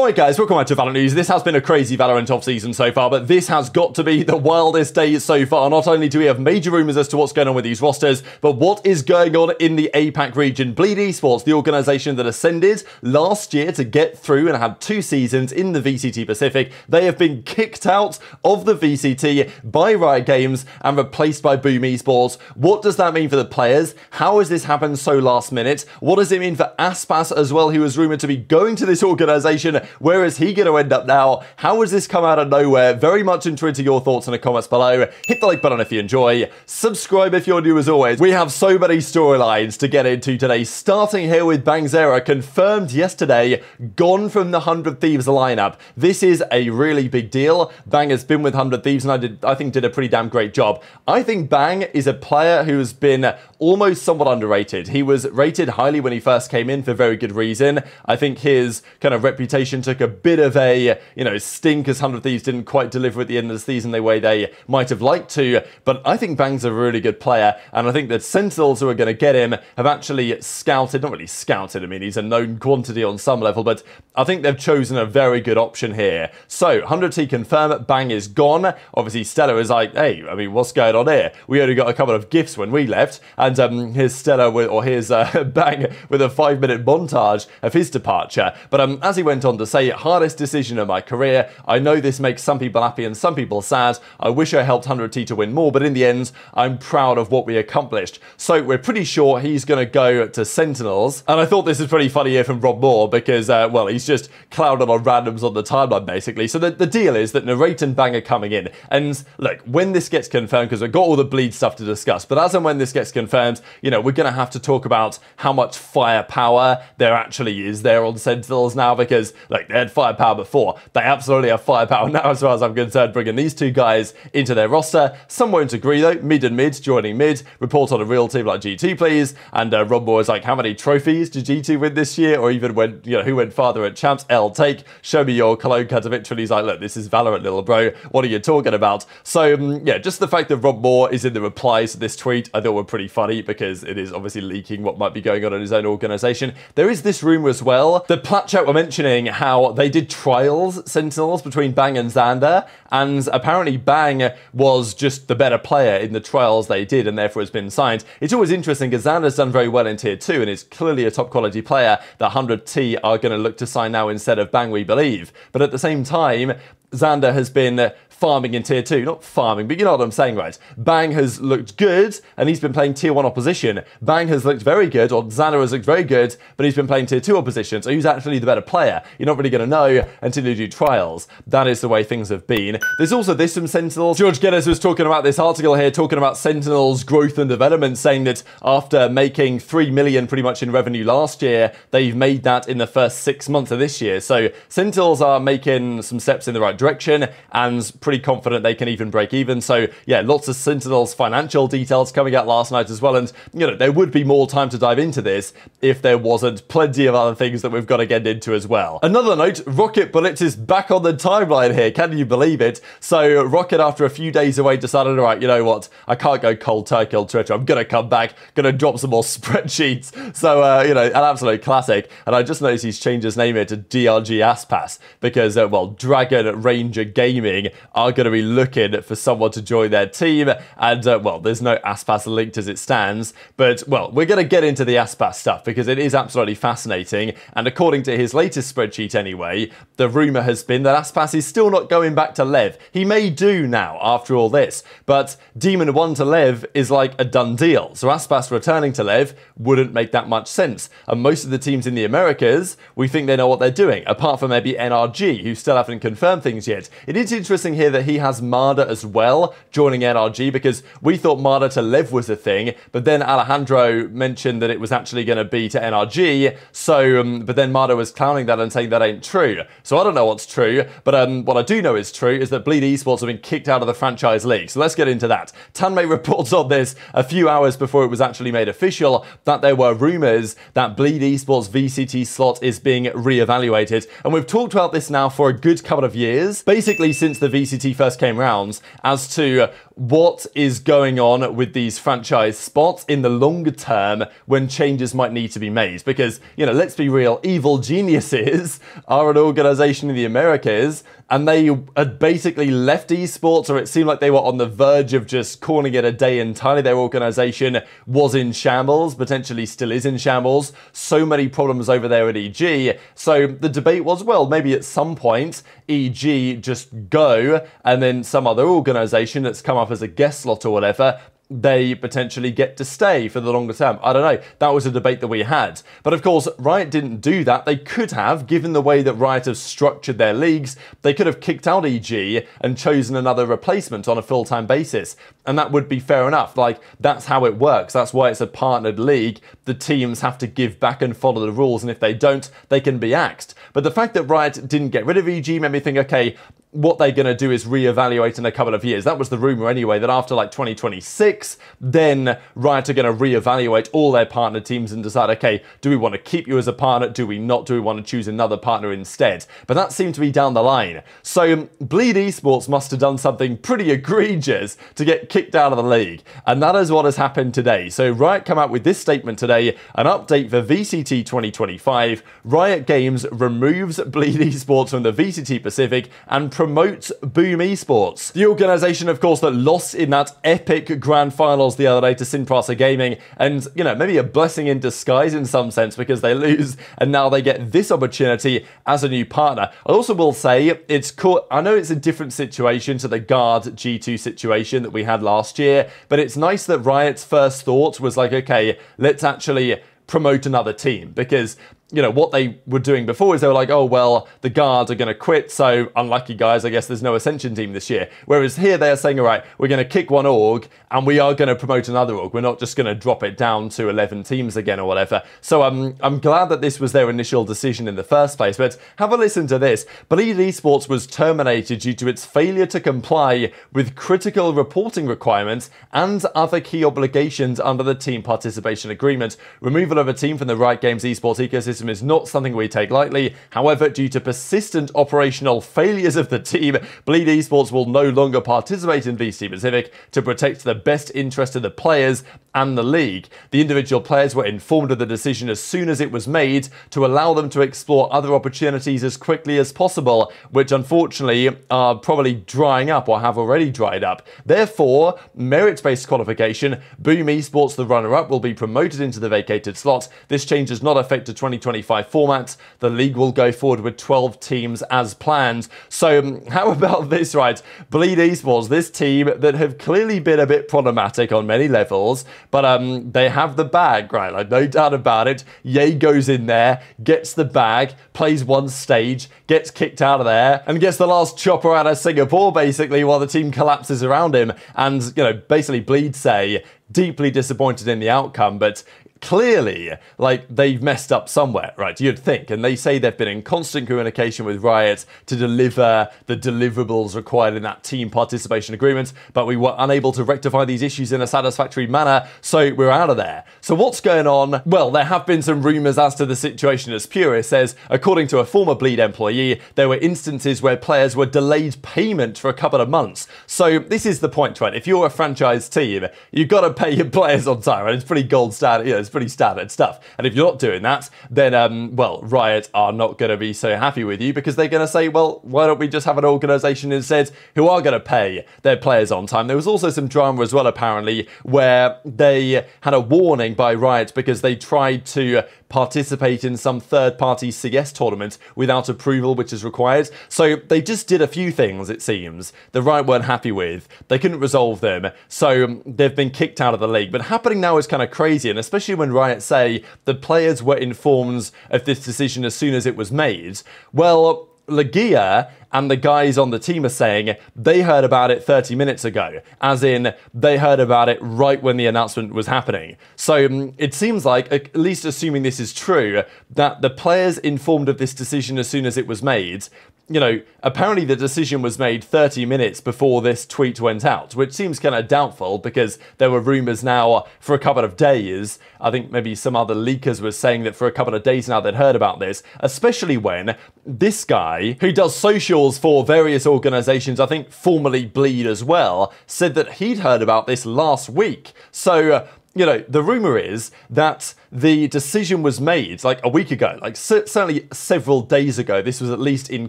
Alright guys, welcome back to Valorant News. This has been a crazy Valorant off-season so far, but this has got to be the wildest day so far. Not only do we have major rumours as to what's going on with these rosters, but what is going on in the APAC region. Bleed Esports, the organisation that ascended last year to get through and had two seasons in the VCT Pacific, they have been kicked out of the VCT by Riot Games and replaced by Boom Esports. What does that mean for the players? How has this happened so last minute? What does it mean for Aspas as well, who was rumoured to be going to this organisation where is he going to end up now? How has this come out of nowhere? Very much into your thoughts in the comments below. Hit the like button if you enjoy. Subscribe if you're new as always. We have so many storylines to get into today, starting here with Bangzerra, confirmed yesterday, gone from the 100 Thieves lineup. This is a really big deal. Bang has been with 100 Thieves and I, did, I think did a pretty damn great job. I think Bang is a player who has been almost somewhat underrated. He was rated highly when he first came in for very good reason. I think his kind of reputation took a bit of a, you know, stink as 100 Thieves didn't quite deliver at the end of the season the way they might have liked to. But I think Bang's a really good player. And I think that Sentinels who are going to get him have actually scouted, not really scouted, I mean, he's a known quantity on some level, but I think they've chosen a very good option here. So 100T confirm, Bang is gone. Obviously, Stella is like, hey, I mean, what's going on here? We only got a couple of gifts when we left. And um, here's Stella with, or here's uh, Bang with a five minute montage of his departure. But um, as he went on to say, hardest decision of my career. I know this makes some people happy and some people sad. I wish I helped 100T to win more, but in the end, I'm proud of what we accomplished. So we're pretty sure he's going to go to Sentinels. And I thought this is pretty funny here from Rob Moore because, uh, well, he's just clouded on randoms on the timeline, basically. So the, the deal is that Narrate and Bang are coming in. And look, when this gets confirmed, because we've got all the bleed stuff to discuss, but as and when this gets confirmed, you know, we're going to have to talk about how much firepower there actually is there on Sentinels now because, like, they had firepower before. They absolutely have firepower now, as far as I'm concerned, bringing these two guys into their roster. Some won't agree, though. Mid and mid joining mid. Report on a real team like G2, please. And uh, Rob Moore is like, how many trophies did G2 win this year? Or even when, you know, who went farther at champs? L take. Show me your cologne of victory. He's like, look, this is Valorant, little bro. What are you talking about? So, um, yeah, just the fact that Rob Moore is in the replies to this tweet, I thought were pretty funny because it is obviously leaking what might be going on in his own organization. There is this rumor as well. The Platchat were mentioning how they did trials Sentinels between Bang and Xander, and apparently Bang was just the better player in the trials they did, and therefore has been signed. It's always interesting because Xander's done very well in Tier 2, and is clearly a top quality player that 100T are going to look to sign now instead of Bang, we believe. But at the same time, Xander has been farming in tier two. Not farming, but you know what I'm saying, right? Bang has looked good, and he's been playing tier one opposition. Bang has looked very good, or Xander has looked very good, but he's been playing tier two opposition. So who's actually the better player? You're not really going to know until you do trials. That is the way things have been. There's also this from Sentinels. George Geddes was talking about this article here, talking about Sentinels' growth and development, saying that after making three million pretty much in revenue last year, they've made that in the first six months of this year. So Sentinels are making some steps in the right direction and pretty confident they can even break even. So yeah, lots of Sentinels financial details coming out last night as well. And you know, there would be more time to dive into this if there wasn't plenty of other things that we've got to get into as well. Another note, Rocket Bullets is back on the timeline here. Can you believe it? So Rocket, after a few days away, decided, all right, you know what? I can't go cold turkey on Twitter. I'm going to come back, going to drop some more spreadsheets. So, uh, you know, an absolute classic. And I just noticed he's changed his name here to DRG Aspas because, uh, well, Dragon Ranger Gaming are going to be looking for someone to join their team. And, uh, well, there's no Aspas linked as it stands. But, well, we're going to get into the Aspas stuff because it is absolutely fascinating. And according to his latest spreadsheet anyway, the rumour has been that Aspas is still not going back to Lev. He may do now after all this, but Demon 1 to Lev is like a done deal. So Aspas returning to Lev wouldn't make that much sense. And most of the teams in the Americas, we think they know what they're doing, apart from maybe NRG, who still haven't confirmed things yet. It is interesting here that he has mada as well joining NRG because we thought mada to live was a thing, but then Alejandro mentioned that it was actually going to be to NRG. So, um, but then mada was clowning that and saying that ain't true. So I don't know what's true, but um, what I do know is true is that Bleed Esports have been kicked out of the franchise league. So let's get into that. Tanmay reports on this a few hours before it was actually made official that there were rumors that Bleed Esports VCT slot is being re-evaluated. And we've talked about this now for a good couple of years. Basically, since the VCT VCT first came round as to what is going on with these franchise spots in the longer term when changes might need to be made. Because, you know, let's be real, Evil Geniuses are an organization in the Americas and they had basically left esports, or it seemed like they were on the verge of just calling it a day entirely. Their organization was in shambles, potentially still is in shambles. So many problems over there at EG. So the debate was, well, maybe at some point EG just go, and then some other organization that's come up as a guest slot or whatever they potentially get to stay for the longer term. I don't know. That was a debate that we had. But of course, Riot didn't do that. They could have, given the way that Riot have structured their leagues, they could have kicked out EG and chosen another replacement on a full time basis. And that would be fair enough. Like, that's how it works. That's why it's a partnered league. The teams have to give back and follow the rules. And if they don't, they can be axed. But the fact that Riot didn't get rid of EG made me think, okay, what they're going to do is reevaluate in a couple of years. That was the rumor anyway, that after like 2026, then Riot are going to reevaluate all their partner teams and decide, okay, do we want to keep you as a partner? Do we not? Do we want to choose another partner instead? But that seemed to be down the line. So Bleed Esports must have done something pretty egregious to get kicked out of the league. And that is what has happened today. So Riot come out with this statement today, an update for VCT 2025. Riot Games removes Bleed Esports from the VCT Pacific and promotes Boom Esports. The organisation, of course, that lost in that epic grand finals the other day to Sinprasa Gaming, and, you know, maybe a blessing in disguise in some sense because they lose and now they get this opportunity as a new partner. I also will say it's cool. I know it's a different situation to the Guard G2 situation that we had last year, but it's nice that Riot's first thought was like, okay, let's actually promote another team because you know, what they were doing before is they were like, oh, well, the guards are going to quit, so unlucky guys, I guess there's no Ascension team this year. Whereas here they're saying, all right, we're going to kick one org and we are going to promote another org. We're not just going to drop it down to 11 teams again or whatever. So um, I'm glad that this was their initial decision in the first place. But have a listen to this. Bleed Esports was terminated due to its failure to comply with critical reporting requirements and other key obligations under the team participation agreement. Removal of a team from the Riot Games esports ecosystem is not something we take lightly. However, due to persistent operational failures of the team, Bleed Esports will no longer participate in VC Pacific to protect the best interest of the players and the league. The individual players were informed of the decision as soon as it was made to allow them to explore other opportunities as quickly as possible, which unfortunately are probably drying up or have already dried up. Therefore, merit based qualification, Boom Esports, the runner up, will be promoted into the vacated slot. This change does not affect the 2025 format. The league will go forward with 12 teams as planned. So, um, how about this, right? Bleed Esports, this team that have clearly been a bit problematic on many levels. But um, they have the bag, right? Like, no doubt about it. Yay goes in there, gets the bag, plays one stage, gets kicked out of there, and gets the last chopper out of Singapore, basically, while the team collapses around him. And, you know, basically, Bleed say, deeply disappointed in the outcome, but clearly, like, they've messed up somewhere, right? You'd think. And they say they've been in constant communication with Riot to deliver the deliverables required in that team participation agreement, but we were unable to rectify these issues in a satisfactory manner, so we're out of there. So what's going on? Well, there have been some rumours as to the situation as Pure says, according to a former Bleed employee, there were instances where players were delayed payment for a couple of months. So this is the point, right? If you're a franchise team, you've got to pay your players on time, right? It's pretty gold standard, you know, pretty standard stuff. And if you're not doing that, then, um, well, Riot are not going to be so happy with you because they're going to say, well, why don't we just have an organization instead who are going to pay their players on time? There was also some drama as well, apparently, where they had a warning by Riot because they tried to participate in some third party CS tournament without approval, which is required. So they just did a few things, it seems, the Riot weren't happy with. They couldn't resolve them. So they've been kicked out of the league. But happening now is kind of crazy, and especially when Riot say the players were informed of this decision as soon as it was made. Well, Lagia and the guys on the team are saying they heard about it 30 minutes ago, as in they heard about it right when the announcement was happening. So um, it seems like, at least assuming this is true, that the players informed of this decision as soon as it was made, you know, apparently the decision was made 30 minutes before this tweet went out, which seems kind of doubtful because there were rumours now for a couple of days. I think maybe some other leakers were saying that for a couple of days now they'd heard about this, especially when this guy who does social officials for various organisations, I think formerly Bleed as well, said that he'd heard about this last week. So, uh, you know, the rumor is that the decision was made like a week ago, like certainly several days ago. This was at least in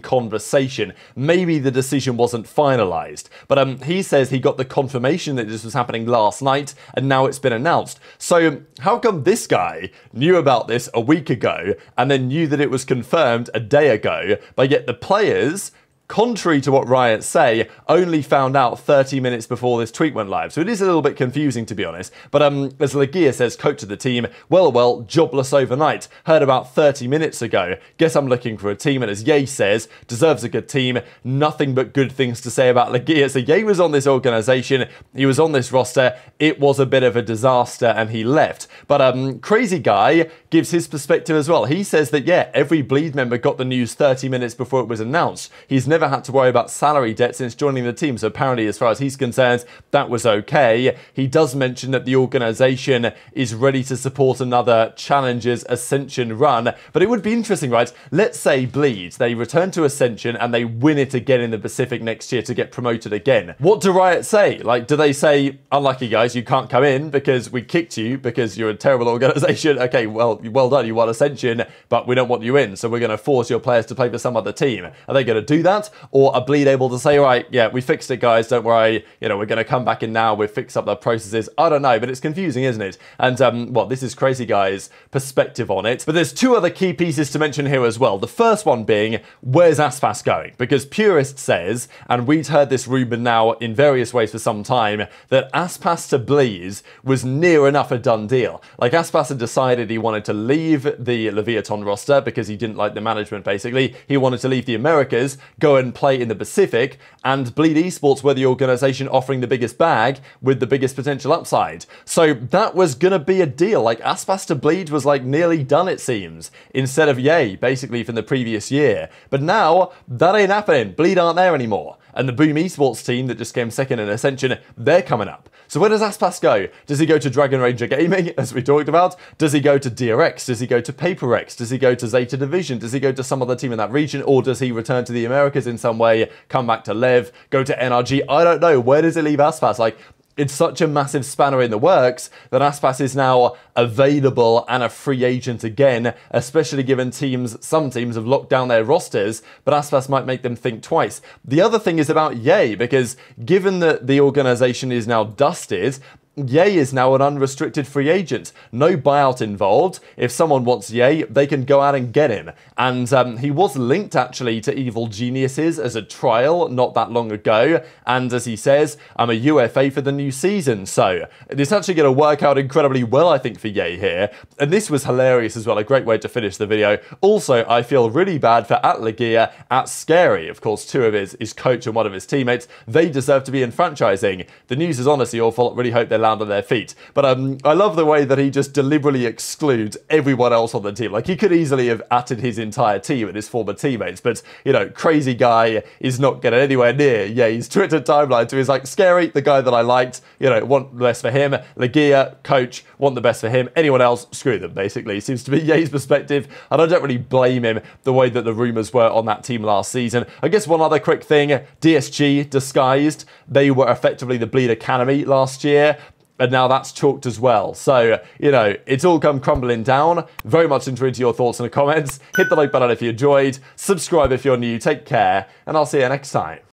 conversation. Maybe the decision wasn't finalized, but um, he says he got the confirmation that this was happening last night, and now it's been announced. So how come this guy knew about this a week ago and then knew that it was confirmed a day ago, but yet the players contrary to what Riot say, only found out 30 minutes before this tweet went live. So it is a little bit confusing, to be honest. But um, as Lagia says, coach of the team, well, well, jobless overnight. Heard about 30 minutes ago. Guess I'm looking for a team. And as Yay says, deserves a good team. Nothing but good things to say about Lagia. So Yay was on this organization. He was on this roster. It was a bit of a disaster and he left. But um, Crazy Guy gives his perspective as well. He says that, yeah, every Bleed member got the news 30 minutes before it was announced. He's never never had to worry about salary debt since joining the team. So apparently, as far as he's concerned, that was okay. He does mention that the organisation is ready to support another Challengers Ascension run. But it would be interesting, right? Let's say Bleeds, they return to Ascension and they win it again in the Pacific next year to get promoted again. What do Riot say? Like, do they say, unlucky guys, you can't come in because we kicked you because you're a terrible organisation? Okay, well, well done, you won Ascension, but we don't want you in, so we're going to force your players to play for some other team. Are they going to do that? Or are Bleed able to say, right, yeah, we fixed it, guys, don't worry, you know, we're going to come back in now, we've fixed up the processes. I don't know, but it's confusing, isn't it? And, um, well, this is Crazy Guy's perspective on it. But there's two other key pieces to mention here as well. The first one being, where's Aspas going? Because Purest says, and we'd heard this rumour now in various ways for some time, that Aspas to Bleeds was near enough a done deal. Like, Aspas had decided he wanted to leave the Leviathan roster because he didn't like the management, basically. He wanted to leave the Americas, go and play in the Pacific, and Bleed Esports were the organisation offering the biggest bag with the biggest potential upside. So that was gonna be a deal. Like Aspas to Bleed was like nearly done, it seems, instead of Yay, basically from the previous year. But now that ain't happening. Bleed aren't there anymore. And the Boom Esports team that just came second in Ascension, they're coming up. So where does Aspas go? Does he go to Dragon Ranger Gaming, as we talked about? Does he go to DRX? Does he go to Paper Rex? Does he go to Zeta Division? Does he go to some other team in that region? Or does he return to the Americas in some way, come back to Lev, go to NRG? I don't know. Where does it leave Aspas? Like, it's such a massive spanner in the works that Aspas is now available and a free agent again, especially given teams, some teams have locked down their rosters, but Aspas might make them think twice. The other thing is about Yay, because given that the organization is now dusted, Yay is now an unrestricted free agent. No buyout involved. If someone wants Yay, they can go out and get him. And um, he was linked actually to Evil Geniuses as a trial not that long ago. And as he says, I'm a UFA for the new season. So it's actually going to work out incredibly well, I think, for Yay here. And this was hilarious as well. A great way to finish the video. Also, I feel really bad for Atlagear at Scary. Of course, two of his, his coach and one of his teammates. They deserve to be in franchising. The news is honestly awful. Really hope they're land on their feet. But um, I love the way that he just deliberately excludes everyone else on the team. Like he could easily have atted his entire team and his former teammates, but you know, crazy guy is not getting anywhere near. Yeah, his Twitter timeline to his like scary, the guy that I liked. You know, want the best for him. Lagia, coach, want the best for him. Anyone else, screw them. Basically, seems to be Yay's perspective, and I don't really blame him the way that the rumors were on that team last season. I guess one other quick thing: DSG disguised. They were effectively the Bleed Academy last year and now that's chalked as well. So, you know, it's all come crumbling down. Very much interested your thoughts in the comments. Hit the like button if you enjoyed. Subscribe if you're new. Take care, and I'll see you next time.